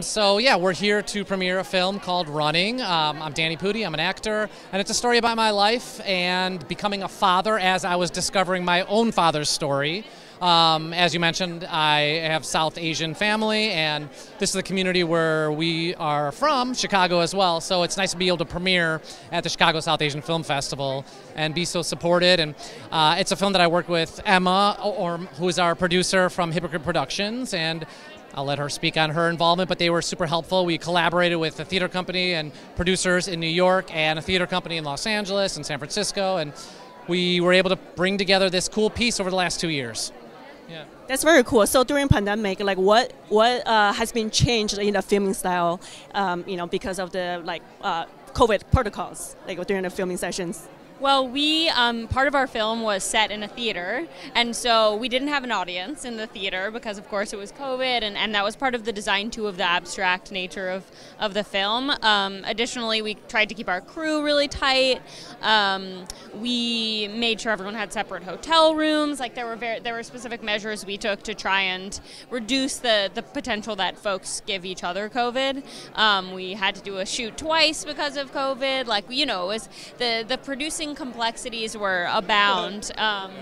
So yeah, we're here to premiere a film called Running. Um, I'm Danny Pudi. I'm an actor, and it's a story about my life and becoming a father as I was discovering my own father's story. Um, as you mentioned, I have South Asian family, and this is the community where we are from, Chicago as well. So it's nice to be able to premiere at the Chicago South Asian Film Festival and be so supported. And uh, it's a film that I work with Emma, or who is our producer from Hypocrite Productions, and I'll let her speak on her involvement, but they were super helpful. We collaborated with a theater company and producers in New York and a theater company in Los Angeles and San Francisco, and we were able to bring together this cool piece over the last two years. Yeah. That's very cool. So during pandemic, like what what uh, has been changed in the filming style, um, you know, because of the like uh, COVID protocols, like during the filming sessions? Well, we um, part of our film was set in a theater, and so we didn't have an audience in the theater because, of course, it was COVID, and, and that was part of the design too of the abstract nature of, of the film. Um, additionally, we tried to keep our crew really tight. Um, we made sure everyone had separate hotel rooms. Like there were very, there were specific measures we took to try and reduce the the potential that folks give each other COVID. Um, we had to do a shoot twice because of COVID. Like you know, it was the the producing complexities were abound. Um,